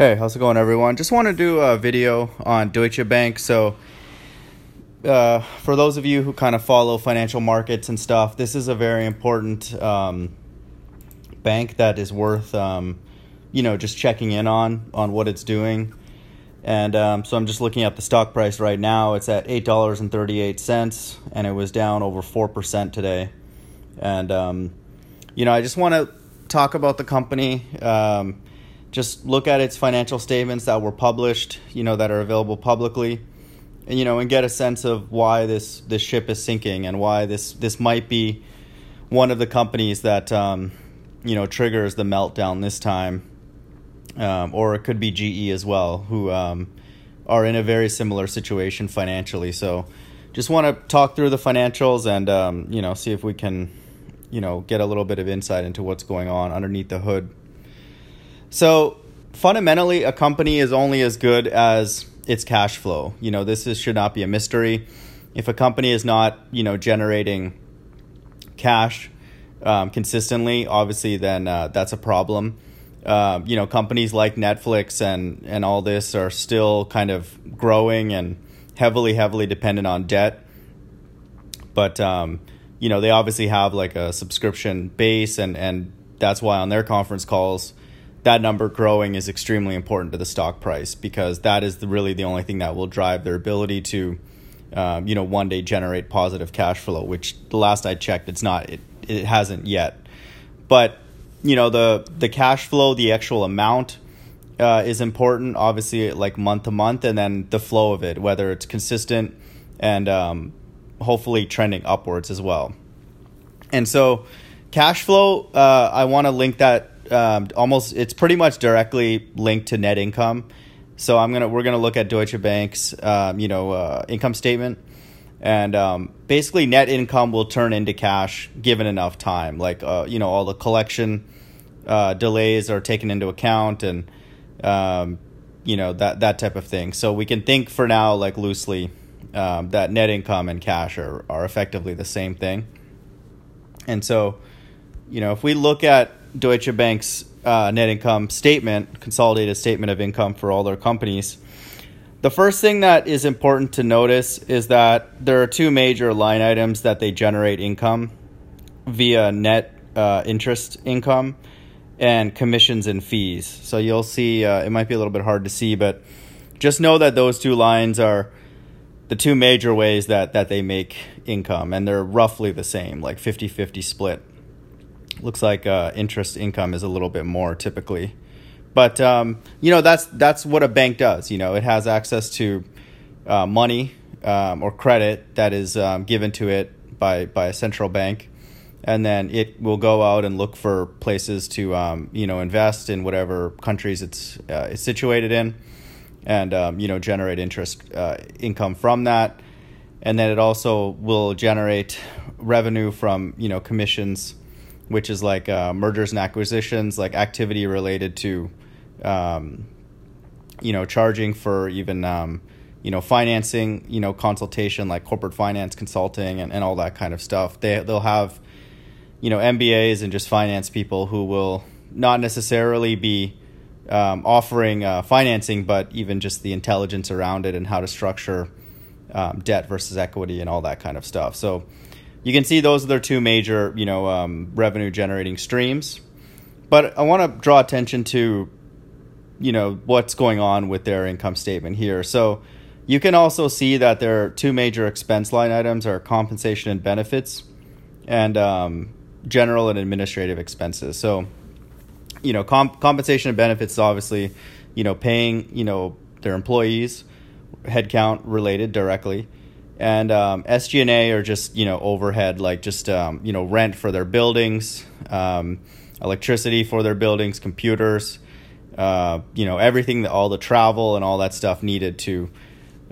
Hey, how's it going, everyone? Just want to do a video on Deutsche Bank. So, uh, for those of you who kind of follow financial markets and stuff, this is a very important um, bank that is worth, um, you know, just checking in on on what it's doing. And um, so I'm just looking at the stock price right now. It's at eight dollars and thirty eight cents, and it was down over four percent today. And um, you know, I just want to talk about the company. Um, just look at its financial statements that were published, you know, that are available publicly, and you know, and get a sense of why this this ship is sinking and why this this might be one of the companies that um, you know triggers the meltdown this time, um, or it could be GE as well, who um, are in a very similar situation financially. So, just want to talk through the financials and um, you know see if we can you know get a little bit of insight into what's going on underneath the hood. So fundamentally, a company is only as good as its cash flow. You know, this is, should not be a mystery. If a company is not, you know, generating cash um, consistently, obviously, then uh, that's a problem. Uh, you know, companies like Netflix and and all this are still kind of growing and heavily, heavily dependent on debt. But um, you know, they obviously have like a subscription base, and and that's why on their conference calls that number growing is extremely important to the stock price because that is the, really the only thing that will drive their ability to, um, you know, one day generate positive cash flow. Which the last I checked, it's not. It it hasn't yet. But you know the the cash flow, the actual amount. Uh, is important, obviously, like month to month, and then the flow of it, whether it's consistent and um, hopefully trending upwards as well. And so, cash flow, uh, I want to link that um, almost it's pretty much directly linked to net income. So I'm gonna we're gonna look at Deutsche Bank's um, you know uh, income statement, and um, basically net income will turn into cash given enough time. Like uh, you know all the collection uh, delays are taken into account, and um, you know that that type of thing. So we can think for now like loosely um, that net income and cash are are effectively the same thing. And so, you know, if we look at Deutsche Bank's uh, net income statement, consolidated statement of income for all their companies. The first thing that is important to notice is that there are two major line items that they generate income via net uh, interest income and commissions and fees. So you'll see, uh, it might be a little bit hard to see, but just know that those two lines are the two major ways that, that they make income, and they're roughly the same, like 50 50 split looks like uh, interest income is a little bit more typically. But um, you know that's that's what a bank does. You know, it has access to uh, money um, or credit that is um, given to it by by a central bank, and then it will go out and look for places to um, you know invest in whatever countries it's uh, it's situated in, and um, you know generate interest uh, income from that, and then it also will generate revenue from you know commissions which is like uh, mergers and acquisitions, like activity related to, um, you know, charging for even, um, you know, financing, you know, consultation, like corporate finance consulting and, and all that kind of stuff. They, they'll have, you know, MBAs and just finance people who will not necessarily be um, offering uh, financing, but even just the intelligence around it and how to structure um, debt versus equity and all that kind of stuff. So, you can see those are their two major, you know, um, revenue generating streams. But I want to draw attention to, you know, what's going on with their income statement here. So you can also see that their two major expense line items are compensation and benefits, and um, general and administrative expenses. So, you know, comp- compensation and benefits obviously, you know, paying, you know, their employees, headcount related directly and um, SG&A are just you know overhead like just um, you know rent for their buildings, um, electricity for their buildings, computers, uh, you know everything that all the travel and all that stuff needed to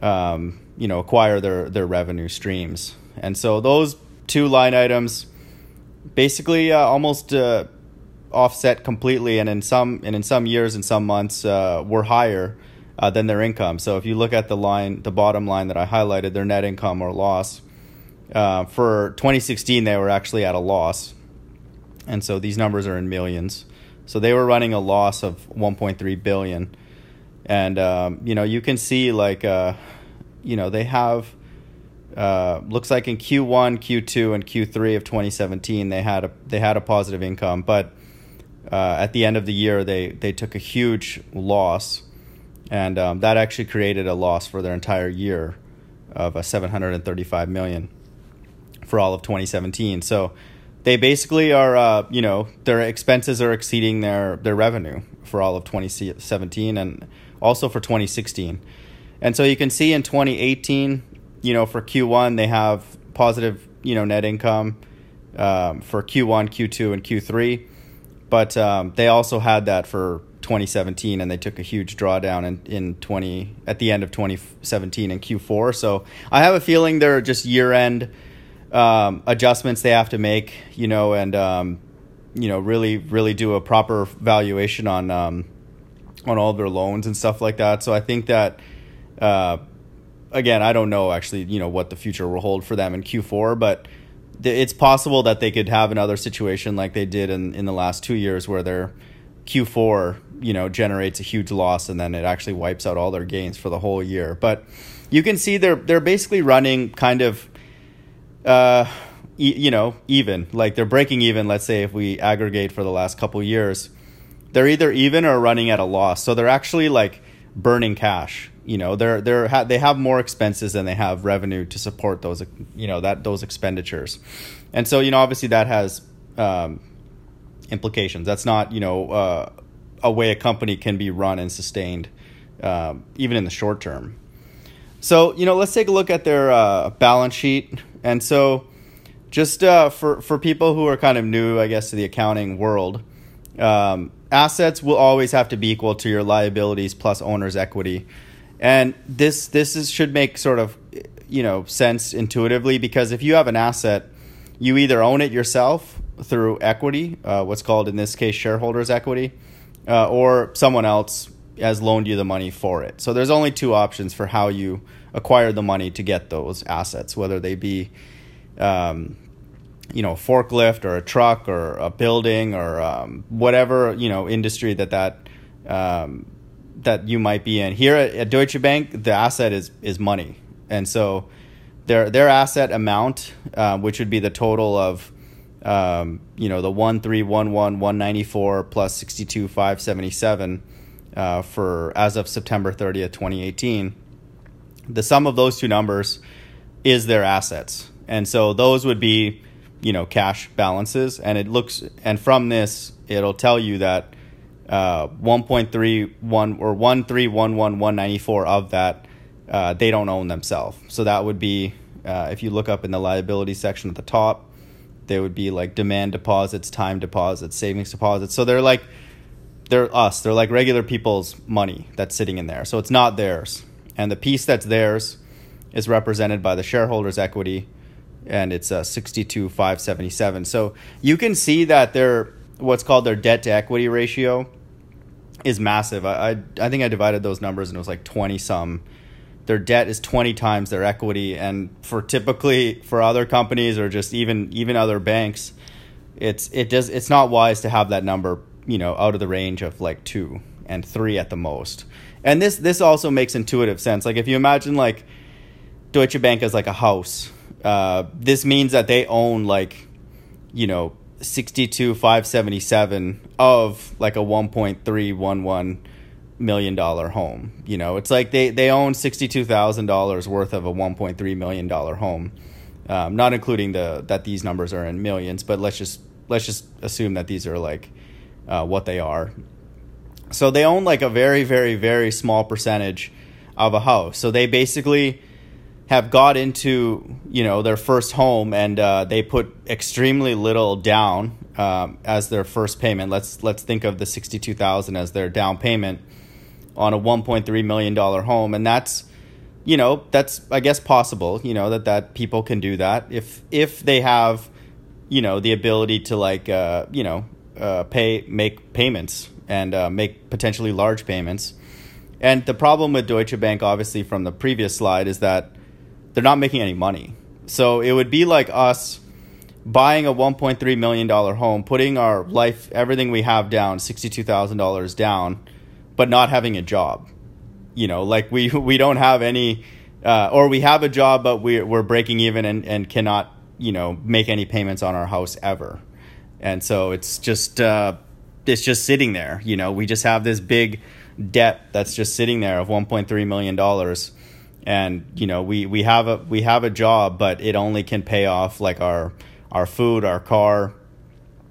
um, you know acquire their their revenue streams. And so those two line items basically uh, almost uh, offset completely, and in some and in some years and some months uh, were higher uh, than their income. So if you look at the line, the bottom line that I highlighted, their net income or loss, uh, for 2016 they were actually at a loss, and so these numbers are in millions. So they were running a loss of 1.3 billion and um, you know you can see like uh, you know they have uh, looks like in Q1, Q2, and Q3 of 2017 they had a they had a positive income, but uh, at the end of the year they they took a huge loss, and um, that actually created a loss for their entire year of a 735 million for all of 2017. So they basically are uh, you know their expenses are exceeding their their revenue for all of 2017 and also for 2016. And so you can see in 2018, you know, for Q1 they have positive, you know, net income um, for Q1, Q2, and Q3, but um, they also had that for 2017, and they took a huge drawdown in, in 20 at the end of 2017 in Q4. So I have a feeling they're just year end um, adjustments they have to make, you know, and um, you know really really do a proper valuation on um, on all their loans and stuff like that. So I think that uh, again, I don't know actually, you know, what the future will hold for them in Q4, but it's possible that they could have another situation like they did in in the last two years where their Q4 you know generates a huge loss and then it actually wipes out all their gains for the whole year. But you can see they're they're basically running kind of. Uh, you know, even like they're breaking even. Let's say if we aggregate for the last couple years, they're either even or running at a loss. So they're actually like burning cash. You know, they're they're ha- they have more expenses than they have revenue to support those you know that those expenditures, and so you know obviously that has um, implications. That's not you know uh, a way a company can be run and sustained, um, even in the short term. So you know, let's take a look at their uh, balance sheet, and so just uh, for for people who are kind of new, I guess, to the accounting world, um, assets will always have to be equal to your liabilities plus owner's equity, and this this is, should make sort of you know sense intuitively because if you have an asset, you either own it yourself through equity, uh, what's called in this case shareholders' equity, uh, or someone else has loaned you the money for it. So there's only two options for how you acquire the money to get those assets, whether they be um, you know, a forklift or a truck or a building or um, whatever you know industry that that um, that you might be in. Here at, at, Deutsche Bank, the asset is is money, and so their their asset amount, uh, which would be the total of um, you know the one three one one one ninety four plus sixty two five seventy seven uh, for as of September thirtieth, twenty eighteen. The sum of those two numbers is their assets and so those would be you know cash balances and it looks and from this it'll tell you that uh, 1.31 or 1311194 of that uh, they don't own themselves so that would be uh, if you look up in the liability section at the top there would be like demand deposits time deposits savings deposits. So they're like they're us. They're like regular people's money that's sitting in there. So it's not theirs. And the piece that's theirs is represented by the shareholders equity and it's a uh, 62 577 so you can see that their what's called their debt to equity ratio is massive. I, I, I think i divided those numbers and it was like 20 some their debt is 20 times their equity and for typically for other companies or just even even other banks it's it does it's not wise to have that number you know out of the range of like 2 and 3 at the most. And this this also makes intuitive sense. Like if you imagine like Deutsche Bank as like a house uh, this means that they own like, you know, 62 577 of like a 1.311 million dollar home. You know, it's like they they own $62,000 worth of a 1.3 million dollar home. Um, not including the that these numbers are in millions, but let's just let's just assume that these are like uh, what they are. So they own like a very very very small percentage of a house. So they basically have got into you know their first home and uh, they put extremely little down um, as their first payment. Let's let's think of the sixty two thousand as their down payment on a one point three million dollar home, and that's you know that's I guess possible. You know that that people can do that if if they have you know the ability to like uh, you know uh, pay make payments and uh, make potentially large payments. And the problem with Deutsche Bank, obviously, from the previous slide, is that they're not making any money. So it would be like us buying a 1.3 million dollar home, putting our life everything we have down, $62,000 down, but not having a job. you know, like we we don't have any, uh, or we have a job, but we we're breaking even and and cannot you know make any payments on our house ever, and so it's just uh, it's just sitting there. You know, we just have this big debt that's just sitting there of 1.3 million dollars and you know we we have a we have a job but it only can pay off like our our food our car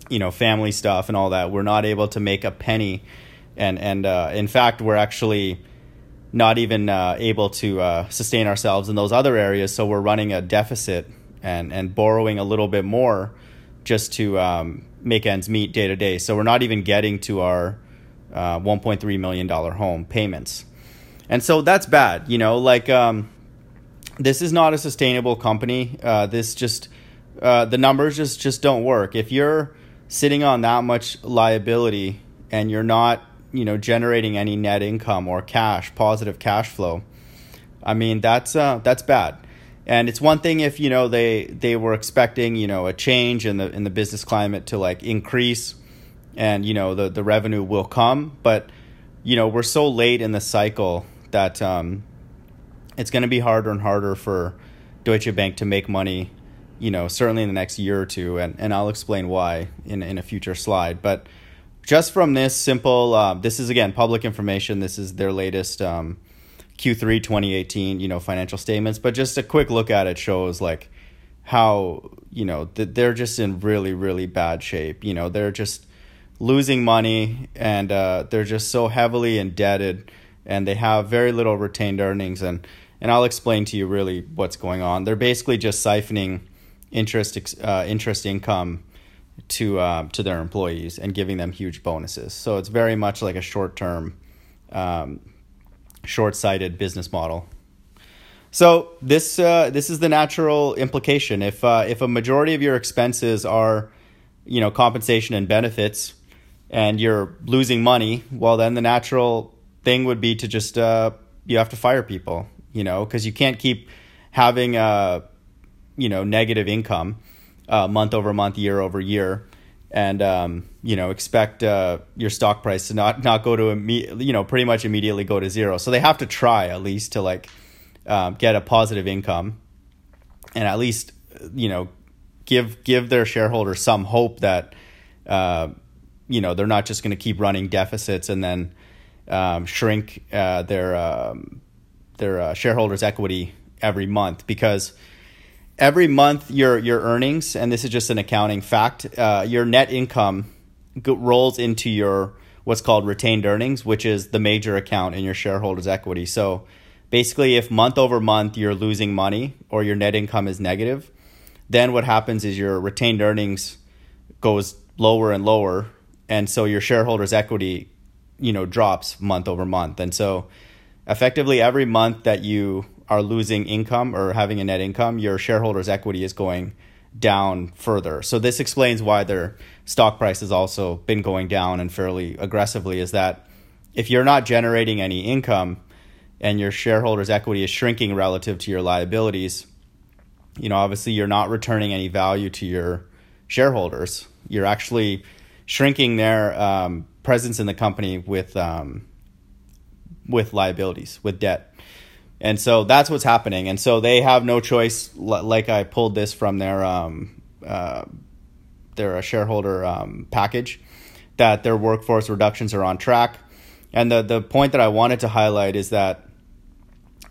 you know family stuff and all that we're not able to make a penny and and uh, in fact we're actually not even uh, able to uh, sustain ourselves in those other areas so we're running a deficit and and borrowing a little bit more just to um, make ends meet day to day. So we're not even getting to our uh, 1.3 million dollar home payments. And so that's bad you know like um, this is not a sustainable company. Uh, this just uh, the numbers just just don't work. If you're sitting on that much liability and you're not you know generating any net income or cash positive cash flow i mean that's uh, that's bad. And it's one thing if you know they they were expecting you know a change in the in the business climate to like increase and you know the the revenue will come. But you know we're so late in the cycle that um, it's going to be harder and harder for Deutsche Bank to make money you know, certainly in the next year or two, and, and I'll explain why in, in a future slide. But just from this simple, uh, this is again public information. This is their latest um, Q3 2018, you know, financial statements. But just a quick look at it shows like how you know th- they're just in really really bad shape. You know, they're just losing money and uh, they're just so heavily indebted, and they have very little retained earnings and. And I'll explain to you really what's going on. They're basically just siphoning interest uh, interest income to uh, to their employees and giving them huge bonuses. So it's very much like a short term, um, short sighted business model. So this uh, this is the natural implication. If uh, if a majority of your expenses are, you know, compensation and benefits, and you're losing money, well, then the natural thing would be to just uh, you have to fire people. You know, because you can't keep having a uh, you know negative income uh, month over month, year over year, and um, you know expect uh, your stock price to not not go to imme- you know pretty much immediately go to zero. So they have to try at least to like um, get a positive income, and at least you know give give their shareholders some hope that uh, you know they're not just going to keep running deficits and then um, shrink uh, their um, their uh, shareholders' equity every month because every month your your earnings, and this is just an accounting fact, uh, your net income rolls into your what's called retained earnings, which is the major account in your shareholders' equity. So basically, if month over month you're losing money or your net income is negative, then what happens is your retained earnings goes lower and lower, and so your shareholders' equity, you know, drops month over month, and so effectively every month that you are losing income or having a net income, your shareholders' equity is going down further. So this explains why their stock price has also been going down and fairly aggressively is that if you're not generating any income and your shareholders' equity is shrinking relative to your liabilities, you know, obviously you're not returning any value to your shareholders. You're actually shrinking their um, presence in the company with um, with liabilities, with debt. And so that's what's happening. And so they have no choice. Like I pulled this from their um, uh, their uh, shareholder um, package that their workforce reductions are on track. And the the point that I wanted to highlight is that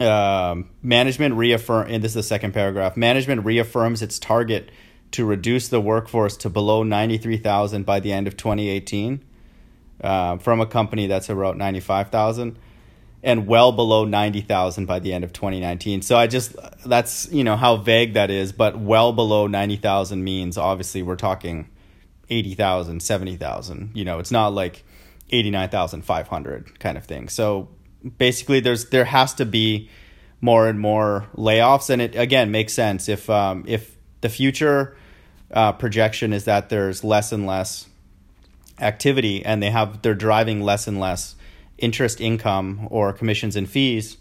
um, management reaffirm. And this is the second paragraph. Management reaffirms its target to reduce the workforce to below ninety three thousand by the end of twenty eighteen. Uh, from a company that's about ninety five thousand and well below 90,000 by the end of 2019. So I just that's, you know, how vague that is, but well below 90,000 means obviously we're talking 80,000, 70,000. You know, it's not like 89,500 kind of thing. So basically there's there has to be more and more layoffs and it again makes sense if um if the future uh, projection is that there's less and less activity and they have they're driving less and less interest income or commissions and fees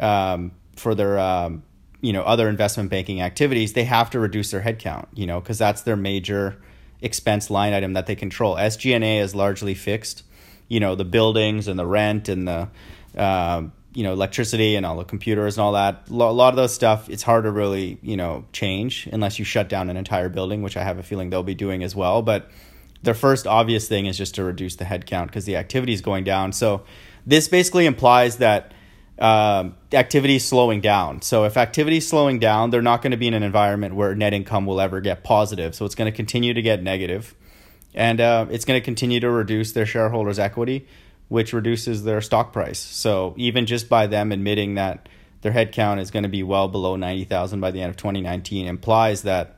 um, for their um, you know other investment banking activities, they have to reduce their headcount. You know because that's their major expense line item that they control. SG&A is largely fixed. You know the buildings and the rent and the uh, you know electricity and all the computers and all that. A lot of those stuff it's hard to really you know change unless you shut down an entire building, which I have a feeling they'll be doing as well. But their first obvious thing is just to reduce the headcount because the activity is going down. So this basically implies that um, activity is slowing down. So if activity is slowing down, they're not going to be in an environment where net income will ever get positive. So it's going to continue to get negative. and uh, it's going to continue to reduce their shareholders' equity, which reduces their stock price. So even just by them admitting that their headcount is going to be well below ninety thousand by the end of twenty nineteen implies that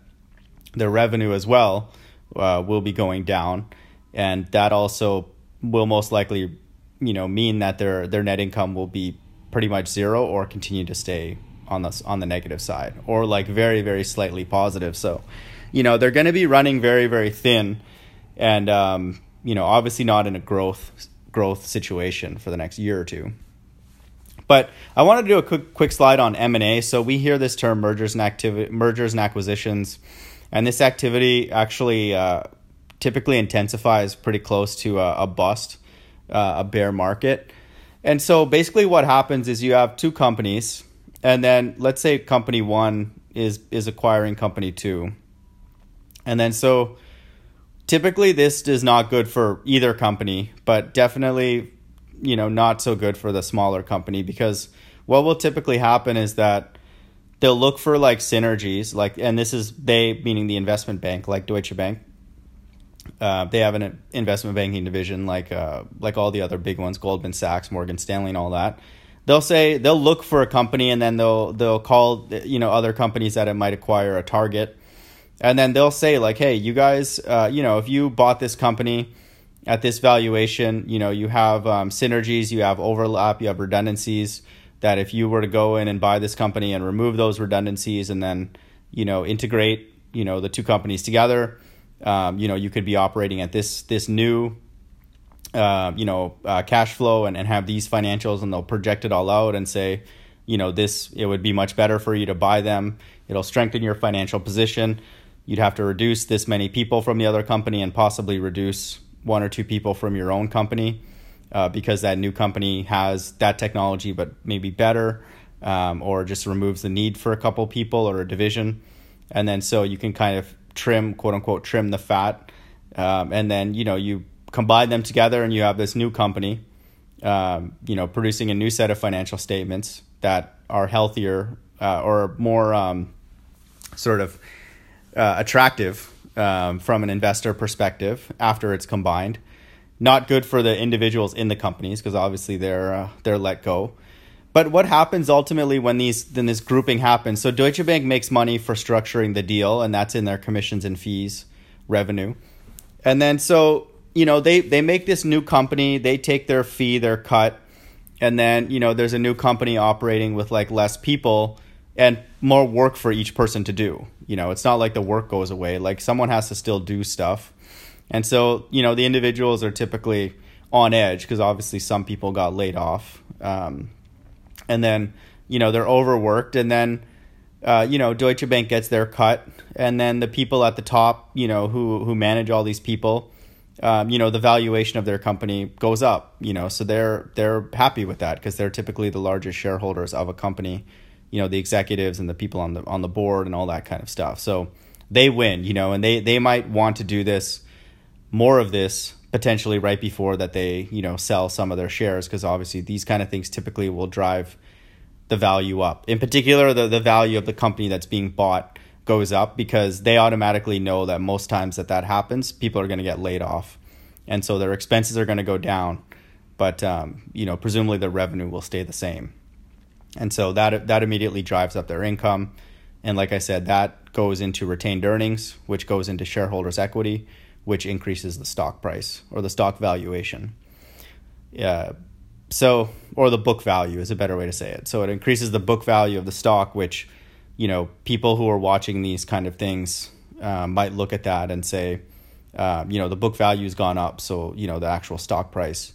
their revenue as well uh, will be going down, and that also will most likely, you know, mean that their their net income will be pretty much zero or continue to stay on the on the negative side or like very very slightly positive. So, you know, they're going to be running very very thin, and um, you know, obviously not in a growth growth situation for the next year or two. But I wanted to do a quick quick slide on M and A. So we hear this term mergers and activity mergers and acquisitions, and this activity actually uh, typically intensifies pretty close to a, a bust, uh, a bear market. And so basically what happens is you have two companies and then let's say company 1 is is acquiring company 2. And then so typically this is not good for either company, but definitely you know not so good for the smaller company because what will typically happen is that they'll look for like synergies like and this is they meaning the investment bank like Deutsche Bank uh, they have an investment banking division like uh, like all the other big ones, Goldman Sachs, Morgan Stanley, and all that. They'll say they'll look for a company and then they'll they'll call you know other companies that it might acquire a target, and then they'll say like, hey, you guys, uh, you know, if you bought this company at this valuation, you know, you have um, synergies, you have overlap, you have redundancies. That if you were to go in and buy this company and remove those redundancies and then you know integrate you know the two companies together um, you know you could be operating at this this new uh, you know uh, cash flow and, and have these financials and they'll project it all out and say you know this it would be much better for you to buy them. It'll strengthen your financial position. You'd have to reduce this many people from the other company and possibly reduce one or two people from your own company uh, because that new company has that technology but maybe better um, or just removes the need for a couple people or a division and then so you can kind of trim, quote unquote, trim the fat. Um, and then, you know, you combine them together and you have this new company, um, you know, producing a new set of financial statements that are healthier uh, or more um, sort of uh, attractive um, from an investor perspective after it's combined. Not good for the individuals in the companies because obviously they're uh, they're let go. But what happens ultimately when these then this grouping happens? So Deutsche Bank makes money for structuring the deal, and that's in their commissions and fees revenue. And then so you know they they make this new company, they take their fee, their cut, and then you know there's a new company operating with like less people and more work for each person to do. You know, it's not like the work goes away. Like someone has to still do stuff. And so, you know, the individuals are typically on edge because obviously some people got laid off. Um, and then you know they're overworked, and then uh, you know Deutsche Bank gets their cut, and then the people at the top, you know, who who manage all these people, um, you know, the valuation of their company goes up, you know, so they're they're happy with that because they're typically the largest shareholders of a company, you know, the executives and the people on the on the board and all that kind of stuff. So they win, you know, and they they might want to do this more of this potentially right before that they you know sell some of their shares because obviously these kind of things typically will drive the value up. In particular the, the value of the company that's being bought goes up because they automatically know that most times that that happens people are going to get laid off. And so their expenses are going to go down but um, you know presumably their revenue will stay the same. And so that that immediately drives up their income. And like i said that goes into retained earnings which goes into shareholders equity which increases the stock price or the stock valuation. Yeah. So, or the book value is a better way to say it. So it increases the book value of the stock, which, you know, people who are watching these kind of things uh, might look at that and say, uh, you know, the book value has gone up, so you know the actual stock price.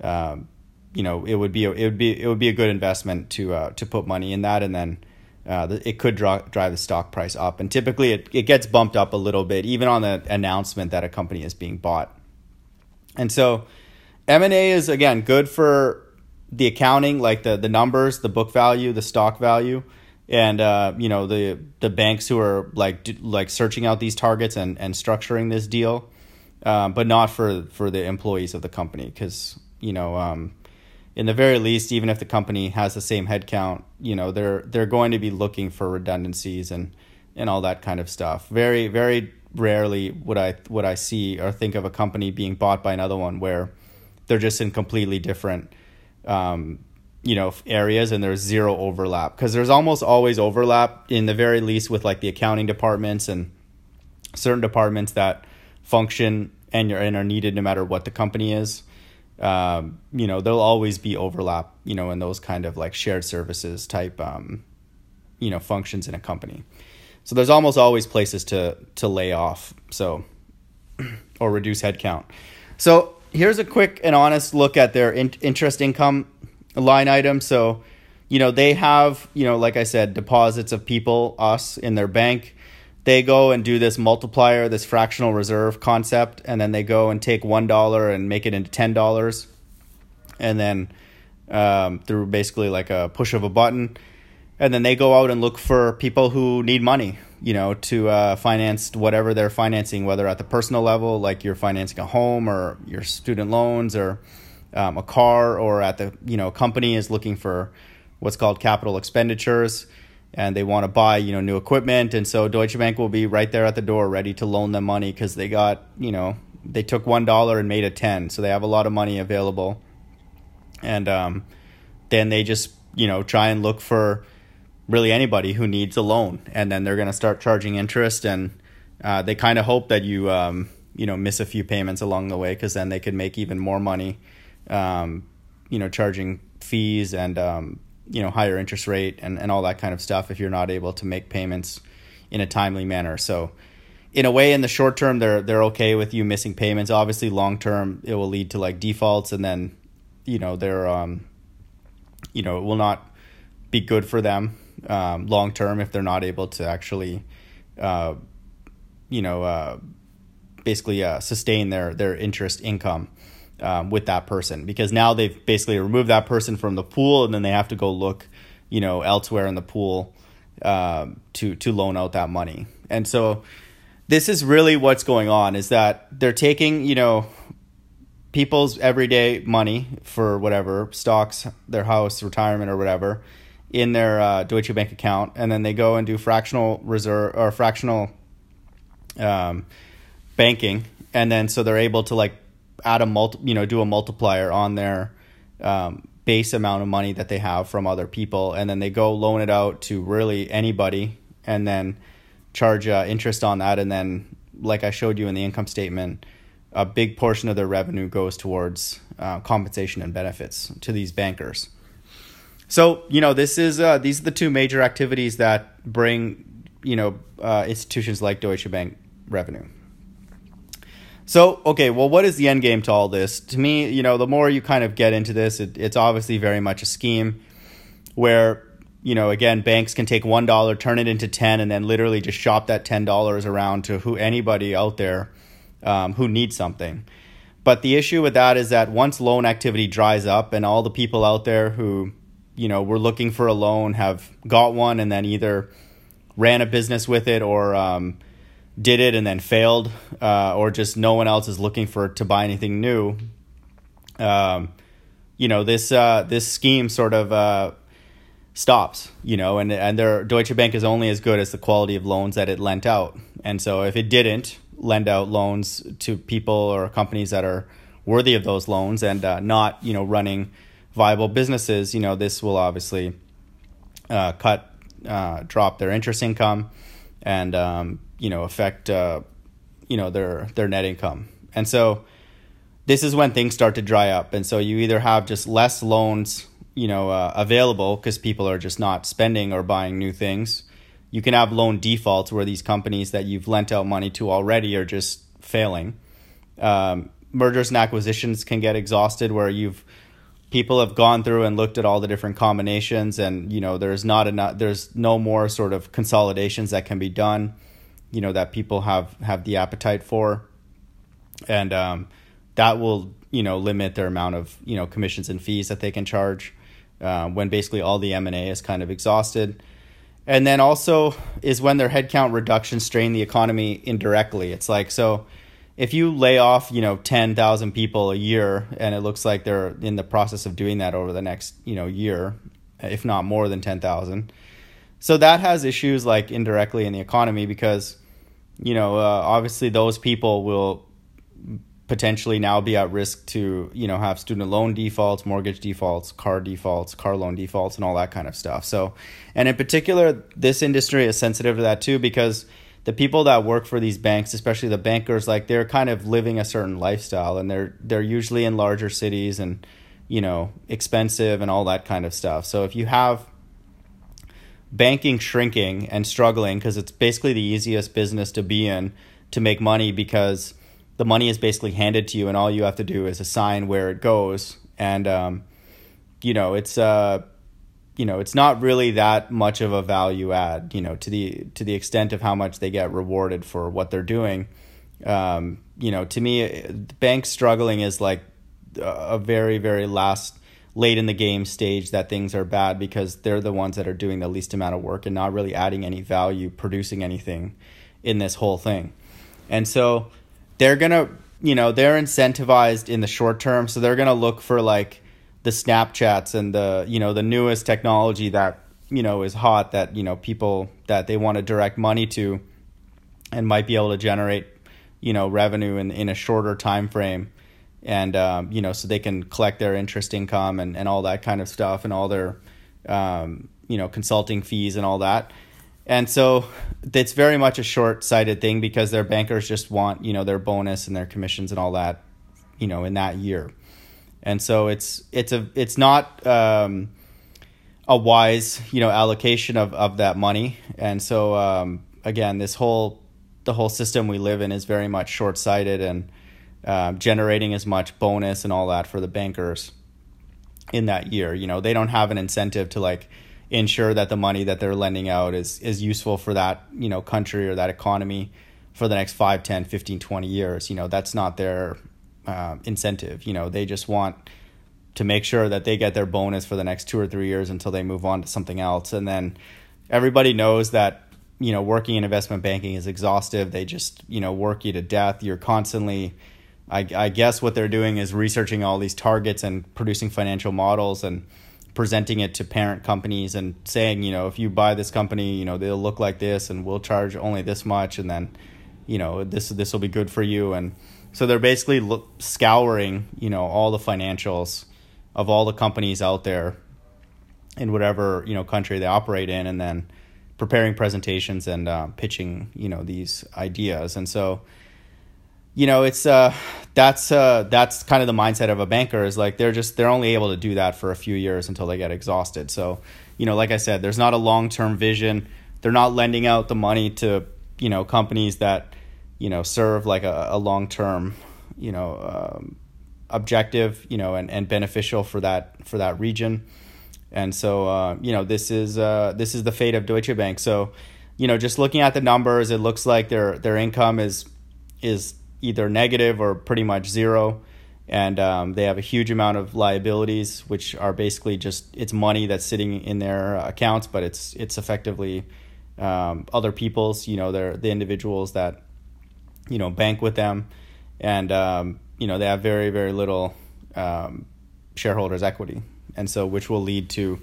Um, you know, it would be a, it would be it would be a good investment to uh, to put money in that, and then uh, it could draw, drive the stock price up. And typically it, it gets bumped up a little bit, even on the announcement that a company is being bought. And so M&A is, again, good for the accounting, like the the numbers, the book value, the stock value, and uh, you know the the banks who are like like searching out these targets and and structuring this deal, um, but not for for the employees of the company because you know. Um, in the very least, even if the company has the same headcount, you know they're they're going to be looking for redundancies and and all that kind of stuff. Very very rarely would I would I see or think of a company being bought by another one where they're just in completely different um, you know areas and there's zero overlap because there's almost always overlap in the very least with like the accounting departments and certain departments that function and are and are needed no matter what the company is um, you know there'll always be overlap you know in those kind of like shared services type um, you know functions in a company. So there's almost always places to to lay off so or reduce headcount. So here's a quick and honest look at their in- interest income line item. So you know they have you know like i said deposits of people us in their bank they go and do this multiplier, this fractional reserve concept, and then they go and take one dollar and make it into ten dollars, and then um, through basically like a push of a button, and then they go out and look for people who need money, you know, to uh, finance whatever they're financing, whether at the personal level, like you're financing a home or your student loans or um, a car, or at the you know company is looking for what's called capital expenditures and they want to buy you know new equipment and so Deutsche Bank will be right there at the door ready to loan them money because they got you know they took one dollar and made it ten so they have a lot of money available. And um, then they just you know try and look for really anybody who needs a loan and then they're going to start charging interest and uh, they kind of hope that you um, you know miss a few payments along the way because then they could make even more money um, you know charging fees and um, you know higher interest rate and, and all that kind of stuff if you're not able to make payments in a timely manner. So in a way in the short term they're they're okay with you missing payments. Obviously long term it will lead to like defaults and then you know they're um you know it will not be good for them um, long term if they're not able to actually uh, you know uh, basically uh, sustain their their interest income um, with that person because now they've basically removed that person from the pool and then they have to go look, you know, elsewhere in the pool um, to to loan out that money. And so this is really what's going on is that they're taking you know people's everyday money for whatever stocks, their house, retirement, or whatever in their uh, Deutsche Bank account, and then they go and do fractional reserve or fractional um, banking, and then so they're able to like add a multi, you know, do a multiplier on their um, base amount of money that they have from other people, and then they go loan it out to really anybody, and then charge uh, interest on that, and then like I showed you in the income statement, a big portion of their revenue goes towards uh, compensation and benefits to these bankers. So you know this is uh, these are the two major activities that bring you know uh, institutions like Deutsche Bank revenue. So, okay, well, what is the end game to all this? To me, you know, the more you kind of get into this, it, it's obviously very much a scheme where, you know, again, banks can take $1, turn it into 10 and then literally just shop that $10 around to who anybody out there um, who needs something. But the issue with that is that once loan activity dries up and all the people out there who, you know, were looking for a loan have got one and then either ran a business with it or, um, did it and then failed, uh, or just no one else is looking for to buy anything new. Um, you know this uh, this scheme sort of uh, stops. You know, and and their Deutsche Bank is only as good as the quality of loans that it lent out. And so if it didn't lend out loans to people or companies that are worthy of those loans and uh, not you know running viable businesses, you know this will obviously uh, cut uh, drop their interest income and um, you know affect uh, you know their their net income. And so this is when things start to dry up, and so you either have just less loans you know uh, available because people are just not spending or buying new things. You can have loan defaults where these companies that you've lent out money to already are just failing. Um, mergers and acquisitions can get exhausted where you've people have gone through and looked at all the different combinations and you know there's not enough there's no more sort of consolidations that can be done you know that people have have the appetite for and um, that will you know limit their amount of you know commissions and fees that they can charge uh, when basically all the M and A is kind of exhausted. And then also is when their headcount reduction strain the economy indirectly. It's like so if you lay off, you know, 10,000 people a year and it looks like they're in the process of doing that over the next, you know, year, if not more than 10,000. So that has issues like indirectly in the economy because you know, uh, obviously those people will potentially now be at risk to, you know, have student loan defaults, mortgage defaults, car defaults, car loan defaults and all that kind of stuff. So, and in particular, this industry is sensitive to that too because the people that work for these banks, especially the bankers, like they're kind of living a certain lifestyle, and they're they're usually in larger cities and you know expensive and all that kind of stuff. So if you have banking shrinking and struggling because it's basically the easiest business to be in to make money because the money is basically handed to you and all you have to do is assign where it goes and um, you know it's uh you know it's not really that much of a value add you know to the to the extent of how much they get rewarded for what they're doing. Um, you know to me banks struggling is like a very very last late in the game stage that things are bad because they're the ones that are doing the least amount of work and not really adding any value producing anything in this whole thing. And so they're gonna you know they're incentivized in the short term so they're gonna look for like the Snapchats and the you know the newest technology that you know is hot that you know people that they want to direct money to and might be able to generate you know revenue in in a shorter time frame. And um, you know so they can collect their interest income and, and all that kind of stuff and all their um, you know consulting fees and all that. And so it's very much a short-sighted thing because their bankers just want you know their bonus and their commissions and all that you know in that year and so it's it's a it's not um, a wise you know allocation of of that money, and so um, again, this whole the whole system we live in is very much short sighted and uh, generating as much bonus and all that for the bankers in that year. You know, they don't have an incentive to like ensure that the money that they're lending out is is useful for that you know country or that economy for the next 5 10 15 20 years you know that's not their uh, incentive. You know, they just want to make sure that they get their bonus for the next two or three years until they move on to something else. And then everybody knows that you know working in investment banking is exhaustive. They just you know work you to death. You're constantly I, I guess what they're doing is researching all these targets and producing financial models and presenting it to parent companies and saying, you know, if you buy this company, you know, they'll look like this and we'll charge only this much and then, you know, this this will be good for you and so they're basically look, scouring, you know, all the financials of all the companies out there in whatever you know country they operate in, and then preparing presentations and uh, pitching, you know, these ideas. And so, you know, it's uh, that's uh, that's kind of the mindset of a banker is like they're just they're only able to do that for a few years until they get exhausted. So, you know, like I said, there's not a long term vision. They're not lending out the money to you know companies that you know serve like a, a long term you know um, objective you know and, and beneficial for that for that region. And so uh, you know this is uh, this is the fate of Deutsche Bank. So you know just looking at the numbers it looks like their their income is is either negative or pretty much zero. And um, they have a huge amount of liabilities which are basically just it's money that's sitting in their accounts but it's it's effectively um, other people's you know they're the individuals that you know bank with them, and um, you know they have very very little um, shareholders equity, and so which will lead to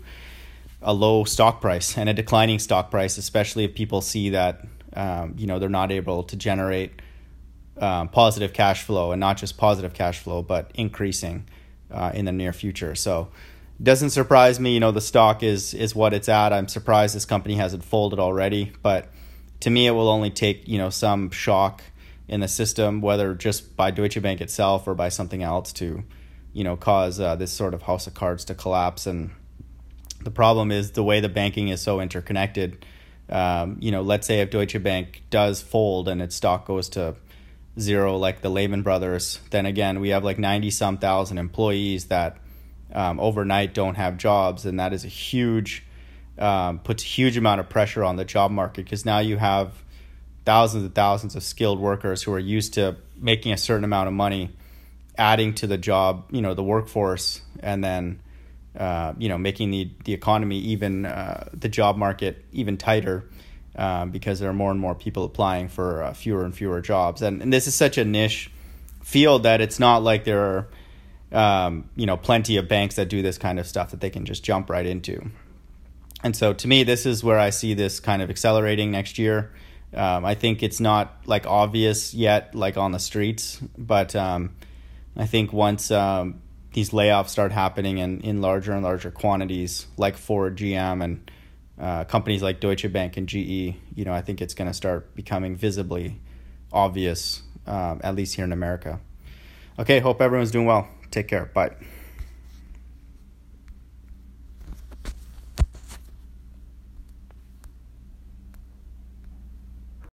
a low stock price and a declining stock price, especially if people see that um, you know they're not able to generate um, positive cash flow and not just positive cash flow, but increasing uh, in the near future. So doesn't surprise me. You know the stock is is what it's at. I'm surprised this company hasn't folded already, but to me it will only take you know some shock in the system, whether just by Deutsche Bank itself or by something else to, you know, cause uh, this sort of house of cards to collapse. And the problem is the way the banking is so interconnected. Um, you know, let's say if Deutsche Bank does fold and its stock goes to zero, like the Lehman Brothers, then again we have like ninety some thousand employees that um, overnight don't have jobs, and that is a huge um, puts a huge amount of pressure on the job market because now you have thousands and thousands of skilled workers who are used to making a certain amount of money adding to the job, you know, the workforce, and then uh, you know making the the economy even uh, the job market even tighter. Um, because there are more and more people applying for uh, fewer and fewer jobs, and, and this is such a niche field that it's not like there are um, you know, plenty of banks that do this kind of stuff that they can just jump right into. And so to me, this is where I see this kind of accelerating next year. Um, I think it's not like obvious yet, like on the streets, but um, I think once um, these layoffs start happening in, in larger and larger quantities, like Ford, GM, and uh, companies like Deutsche Bank and GE, you know, I think it's going to start becoming visibly obvious, um, at least here in America. Okay, hope everyone's doing well. Take care. Bye.